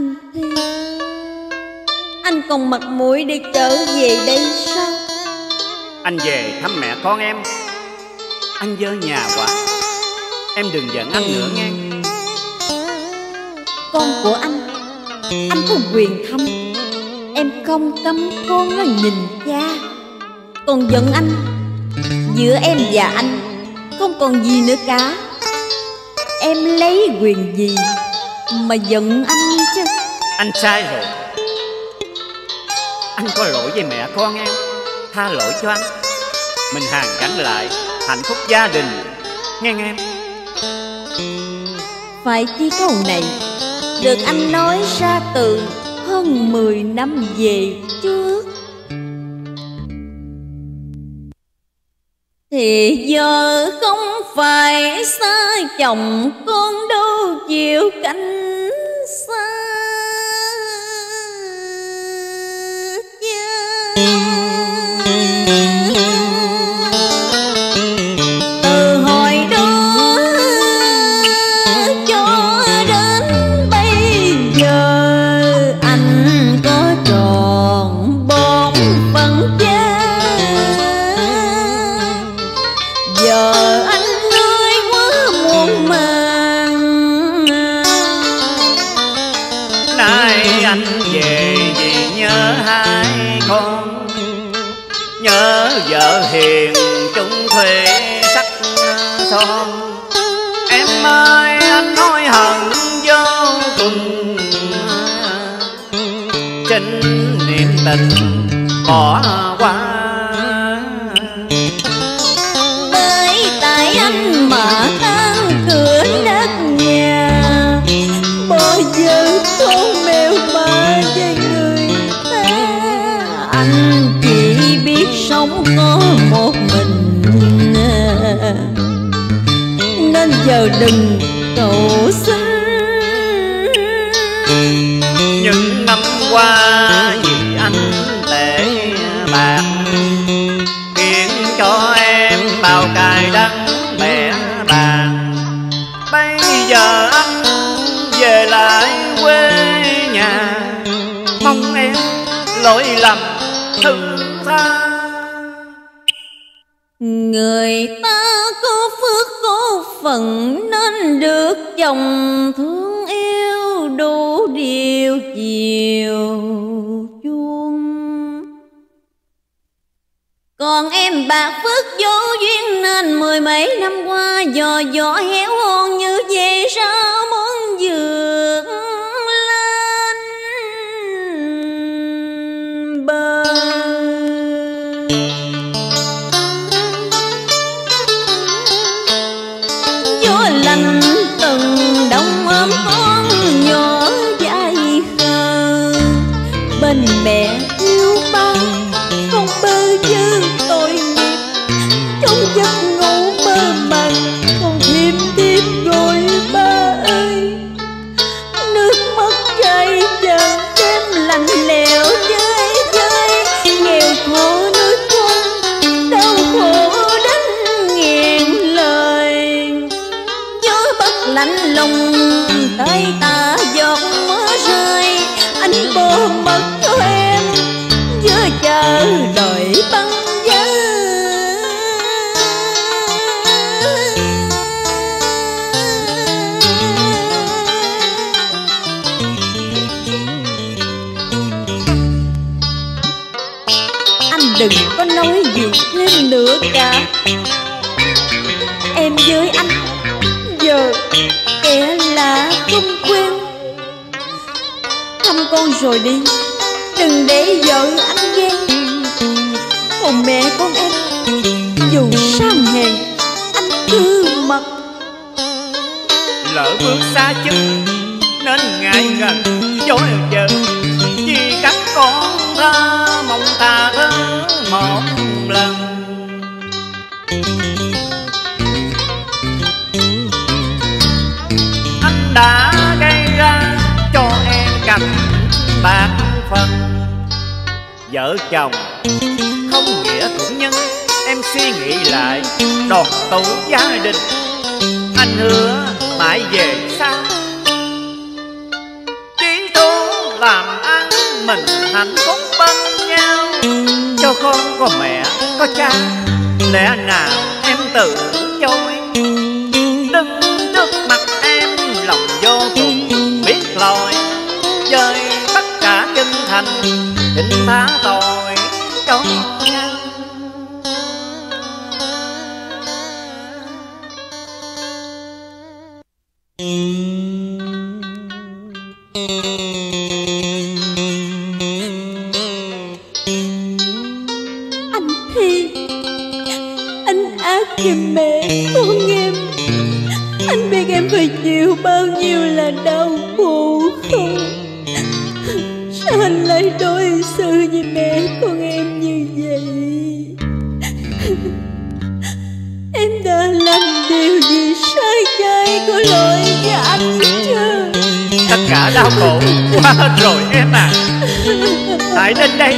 Anh Thi Anh còn mặt mũi để trở về đây sao? Anh về thăm mẹ con em. Anh dơ nhà quá. Em đừng giận anh nữa nghe. Con của anh Anh có quyền thăm. Em không cấm con nó nhìn cha. Còn giận anh Giữa em và anh Không còn gì nữa cả. Em lấy quyền gì Mà giận anh chứ anh sai rồi. Anh có lỗi với mẹ con em. Tha lỗi cho anh. Mình hàn gắn lại hạnh phúc gia đình. Nghe em. Phải chi câu này, Được anh nói ra từ hơn 10 năm về trước. Thì giờ không phải xa chồng con đâu, chịu canh Nhớ vợ hiền chung thuê sắc son Em ơi, anh hối hận vô cùng. Chính niệm tình bỏ qua giờ đừng cầu xin những năm qua vì anh tệ bạc khiến cho em bao cài đắng mẹ bàn bây giờ anh về lại quê nhà mong em lỗi lầm thứ tha. Người ta có phước có phận nên được chồng thương yêu đủ điều chiều chuông. Còn em bạc phước vô duyên nên mười mấy năm qua, dò dò héo hon như vậy sao được cả em với anh giờ kẻ là không quen thăm con rồi đi, đừng để vợ anh ghen. Còn mẹ con em, dù sao hèn anh cứ mặc. Lỡ bước xa chân, nên ngại gần dối giờ vì các con tha mong tha vợ chồng. Không nghĩa cũng nhân, em suy nghĩ lại đoàn tụ gia đình. Anh hứa mãi về xa. Chỉ ăn, mình hạnh phúc bên nhau. Cho con có mẹ, có cha, lẽ nào em tự chối? Đứng trước mặt em lòng vô cùng biết lỗi chơi tất cả chân thành. Thỉnh tha Anh đau khổ quá rồi em à. Hãy đến đây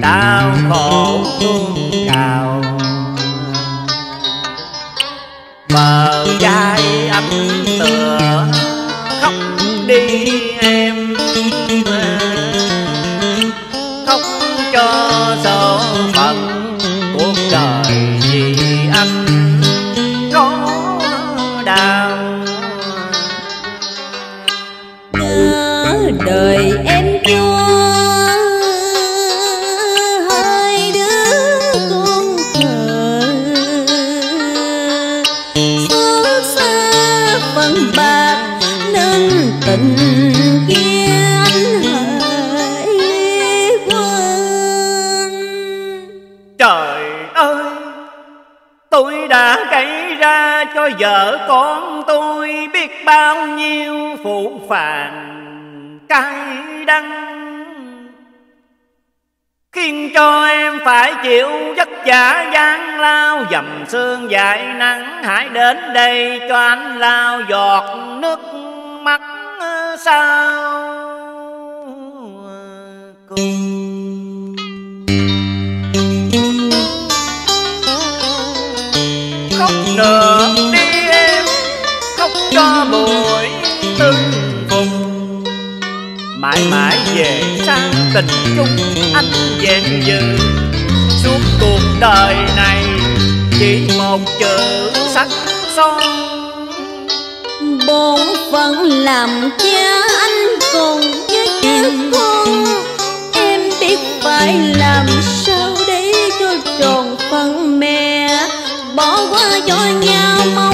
đau khổ tuôn trào bờ vai âm tình kia anh hãy quên Trời ơi, Tôi đã gây ra cho vợ con tôi Biết bao nhiêu phụ phàng cay đắng. Khiến cho em phải chịu vất vả gian lao, Dầm sương dài nắng Hãy đến đây cho anh lao giọt nước mắt sao cùng khóc nữa đi em khóc cho buổi từng vùng mãi mãi về sang tình chung anh dèn dự suốt cuộc đời này chỉ một chữ sắc son bổn phận làm cha anh còn với các con em biết phải làm sao để cho tròn phận mẹ. Bỏ qua cho nhau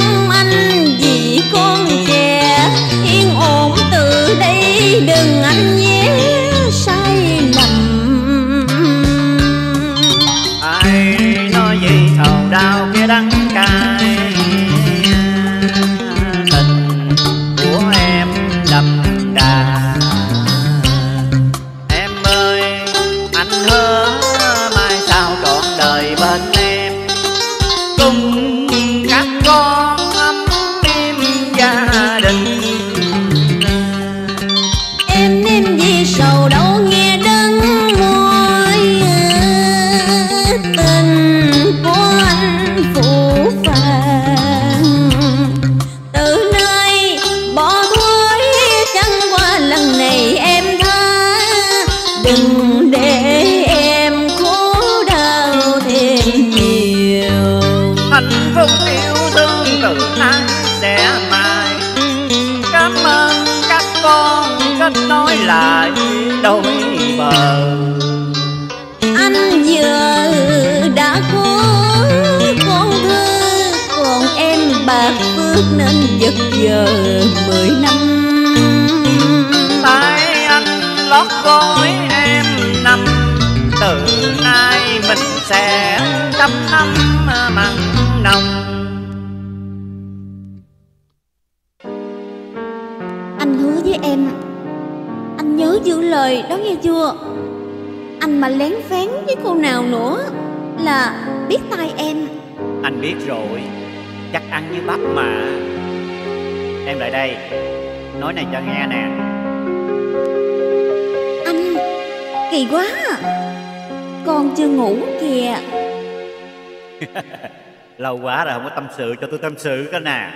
kết nối lại đôi bờ. Anh giờ đã có con thơ còn em bạc phước nên giật giờ mười năm. Tay anh lót gối em nằm từ nay mình sẽ trăm năm mặn nồng lời đó nghe chưa? Anh mà lén phén với cô nào nữa là biết tay em. Anh biết rồi Chắc ăn như bắp mà. Em lại đây Nói này cho nghe nè. Anh Kỳ quá. Con chưa ngủ kìa. Lâu quá rồi không có tâm sự cho tôi tâm sự cơ nè